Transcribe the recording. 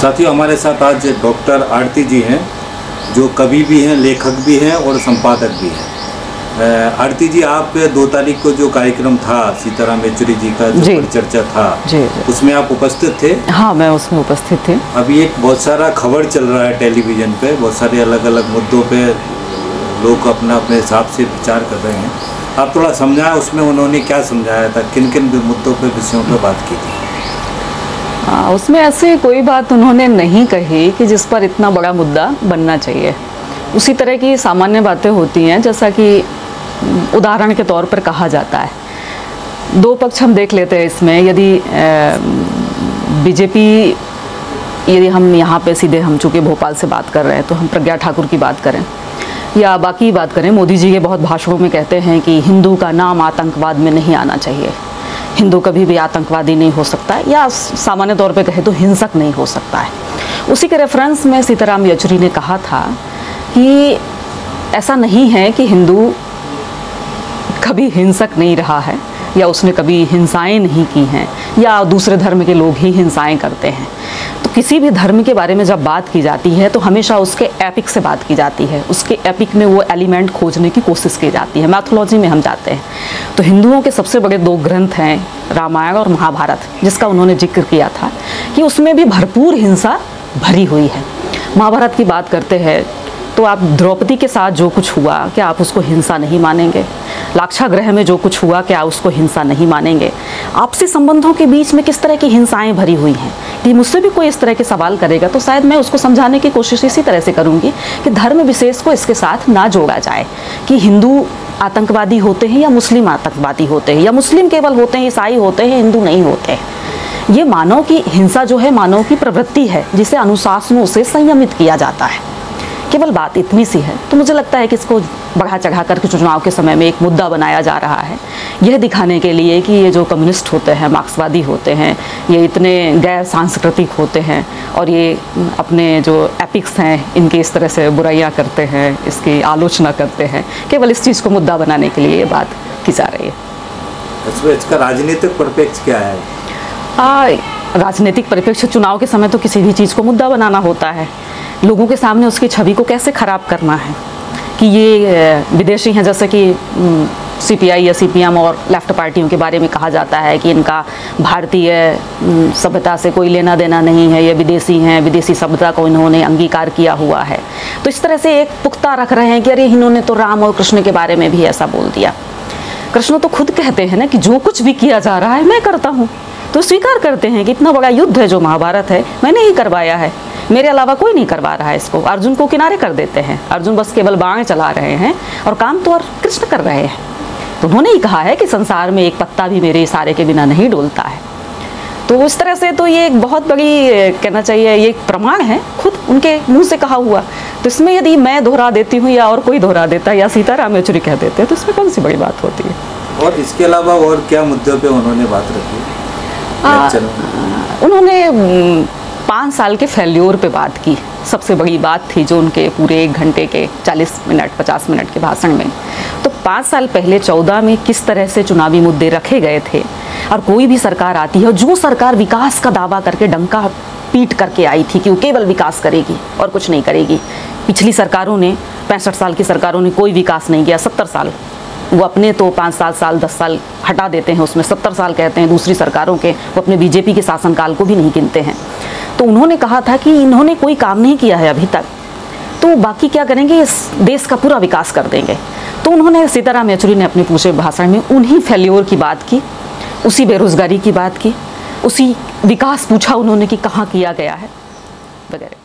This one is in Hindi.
साथियों हमारे साथ आज डॉक्टर आरती जी हैं जो कवि भी हैं लेखक भी हैं और संपादक भी हैं। आरती जी आप दो तारीख को जो कार्यक्रम था सीताराम येचुरी जी का जो। परिचर्चा था जी, जी। उसमें आप उपस्थित थे? हाँ मैं उसमें उपस्थित थी। अभी एक बहुत सारा खबर चल रहा है टेलीविज़न पे बहुत सारे अलग अलग मुद्दों पे लोग अपना अपने हिसाब से विचार कर रहे हैं। आप थोड़ा समझाएँ उसमें उन्होंने क्या समझाया था किन किन मुद्दों पे विषयों पर बात की थी? हाँ, उसमें ऐसे कोई बात उन्होंने नहीं कही कि जिस पर इतना बड़ा मुद्दा बनना चाहिए। उसी तरह की सामान्य बातें होती हैं जैसा कि उदाहरण के तौर पर कहा जाता है। दो पक्ष हम देख लेते हैं इसमें यदि बीजेपी यदि हम यहाँ पे सीधे हम चूँकि भोपाल से बात कर रहे हैं तो हम प्रज्ञा ठाकुर की बात करें या बाकी बात करें मोदी जी के बहुत भाषणों में कहते हैं कि हिंदू का नाम आतंकवाद में नहीं आना चाहिए। हिंदू कभी भी आतंकवादी नहीं हो सकता या सामान्य तौर पे कहे तो हिंसक नहीं हो सकता है। उसी के रेफरेंस में सीताराम येचुरी ने कहा था कि ऐसा नहीं है कि हिंदू कभी हिंसक नहीं रहा है, या उसने कभी हिंसाएँ नहीं की हैं, या दूसरे धर्म के लोग ही हिंसाएँ करते हैं। किसी भी धर्म के बारे में जब बात की जाती है तो हमेशा उसके एपिक से बात की जाती है। उसके एपिक में वो एलिमेंट खोजने की कोशिश की जाती है। मैथोलॉजी में हम जाते हैं। तो हिंदुओं के सबसे बड़े दो ग्रंथ हैं, रामायण और महाभारत, जिसका उन्होंने ज़िक्र किया था कि उसमें भी भरपूर हिंसा भरी हुई है। महाभारत की बात करते हैं तो आप द्रौपदी के साथ जो कुछ हुआ, क्या आप उसको हिंसा नहीं मानेंगे? लाक्षागृह में जो कुछ हुआ, क्या उसको हिंसा नहीं मानेंगे? आपसी संबंधों के बीच में किस तरह की हिंसाएँ भरी हुई हैं? कि मुझसे भी कोई इस तरह के सवाल करेगा तो शायद मैं उसको समझाने की कोशिश इसी तरह से करूँगी कि धर्म विशेष को इसके साथ ना जोड़ा जाए, कि हिंदू आतंकवादी होते हैं या मुस्लिम आतंकवादी होते हैं, या मुस्लिम केवल होते हैं, ईसाई होते हैं, हिंदू नहीं होते हैं। ये मानव की, हिंसा जो है मानव की प्रवृत्ति है, जिसे अनुशासनों से संयमित किया जाता है। केवल बात इतनी सी है। तो मुझे लगता है कि इसको बढ़ा चढ़ा करके चुनाव के समय में एक मुद्दा बनाया जा रहा है। यह दिखाने के लिए कि ये जो कम्युनिस्ट होते हैं मार्क्सवादी होते हैं ये इतने गैर सांस्कृतिक होते हैं और ये अपने जो एपिक्स हैं इनकी इस तरह से बुराइयाँ करते हैं इसकी आलोचना करते हैं। केवल इस चीज़ को मुद्दा बनाने के लिए ये बात की जा रही है। इसका राजनीतिक परिप्रेक्ष्य क्या है? आ, राजनीतिक परिप्रेक्ष्य चुनाव के समय तो किसी भी चीज़ को मुद्दा बनाना होता है। लोगों के सामने उसकी छवि को कैसे ख़राब करना है? कि ये विदेशी हैं, जैसे कि सी पी आई या सी पी एम और लेफ़्ट पार्टियों के बारे में कहा जाता है कि इनका भारतीय सभ्यता से कोई लेना देना नहीं है, ये विदेशी हैं, विदेशी सभ्यता को इन्होंने अंगीकार किया हुआ है। तो इस तरह से एक पुख्ता रख रहे हैं कि अरे, इन्होंने तो राम और कृष्ण के बारे में भी ऐसा बोल दिया। कृष्ण तो खुद कहते हैं ना कि जो कुछ भी किया जा रहा है, मैं करता हूँ। तो स्वीकार करते हैं कि इतना बड़ा युद्ध है जो महाभारत है, मैंने ही करवाया है। मेरे अलावा कोई नहीं करवा रहा है इसको। अर्जुन को किनारे कर देते हैं। अर्जुन बस केवल बाण चला रहे हैं और काम तो और कृष्ण कर रहे हैं। तो उन्होंने ही कहा है कि संसार में एक पत्ता भी मेरे इशारे के बिना नहीं डोलता है। तो इस तरह से तो ये एक बहुत बड़ी कहना चाहिए ये एक प्रमाण है खुद उनके मुँह से कहा हुआ। तो इसमें यदि मैं दोहरा देती हूँ या और कोई दोहरा देता है या सीताराम येचुरी कह देते हैं तो इसमें कौन सी बड़ी बात होती है? और इसके अलावा और क्या मुद्दों पे उन्होंने बात रखी? आ, उन्होंने पाँच साल के फेल्योर पे बात की। सबसे बड़ी बात थी जो उनके पूरे एक घंटे के 40 मिनट 50 मिनट के भाषण में। तो पाँच साल पहले चौदह में किस तरह से चुनावी मुद्दे रखे गए थे? और कोई भी सरकार आती है, जो सरकार विकास का दावा करके डंका पीट करके आई थी कि वो केवल विकास करेगी और कुछ नहीं करेगी। पिछली सरकारों ने, पैंसठ साल की सरकारों ने कोई विकास नहीं किया, सत्तर साल। वो अपने तो पाँच सात साल, दस साल हटा देते हैं उसमें, सत्तर साल कहते हैं दूसरी सरकारों के, वो अपने बीजेपी के शासनकाल को भी नहीं गिनते हैं। तो उन्होंने कहा था कि इन्होंने कोई काम नहीं किया है अभी तक। तो बाकी क्या करेंगे? इस देश का पूरा विकास कर देंगे। तो उन्होंने सीताराम येचुरी ने अपने पूछे भाषण में उन्हीं फेल्योर की बात की, उसी बेरोजगारी की बात की, उसी विकास पूछा उन्होंने कि कहाँ किया गया है, वगैरह।